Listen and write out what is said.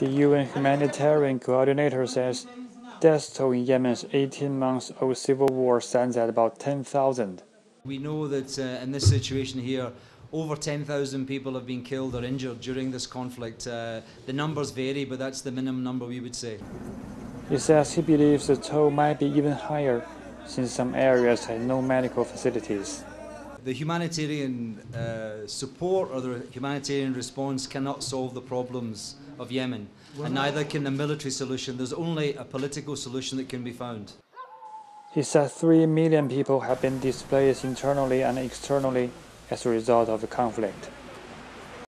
The UN humanitarian coordinator says death toll in Yemen's 18-month-old civil war stands at about 10,000. We know that uh, in this situation here, over 10,000 people have been killed or injured during this conflict. Uh, the numbers vary, but that's the minimum number we would say. He says he believes the toll might be even higher since some areas have no medical facilities. The humanitarian uh, support or the humanitarian response cannot solve the problems of Yemen, and neither can the military solution. There's only a political solution that can be found. He said 3 million people have been displaced internally and externally as a result of the conflict.